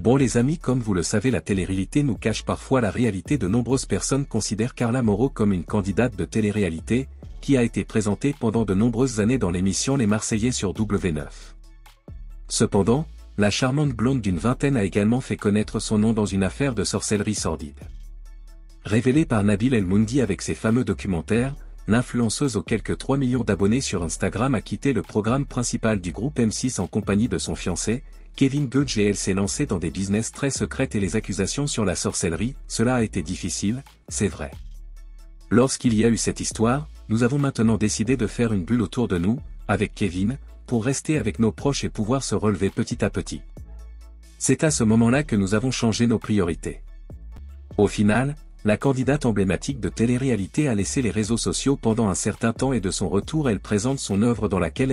Bon les amis comme vous le savez la télé-réalité nous cache parfois la réalité de nombreuses personnes considèrent Carla Moreau comme une candidate de télé-réalité, qui a été présentée pendant de nombreuses années dans l'émission Les Marseillais sur W9. Cependant, la charmante blonde d'une vingtaine a également fait connaître son nom dans une affaire de sorcellerie sordide. Révélée par Nabil El Moundi avec ses fameux documentaires, l'influenceuse aux quelques 3 millions d'abonnés sur Instagram a quitté le programme principal du groupe M6 en compagnie de son fiancé, Kevin Gudge et elle s'est lancée dans des business très secrets et les accusations sur la sorcellerie, cela a été difficile, c'est vrai. Lorsqu'il y a eu cette histoire, nous avons maintenant décidé de faire une bulle autour de nous, avec Kevin, pour rester avec nos proches et pouvoir se relever petit à petit. C'est à ce moment-là que nous avons changé nos priorités. Au final, la candidate emblématique de télé-réalité a laissé les réseaux sociaux pendant un certain temps et de son retour elle présente son œuvre dans laquelle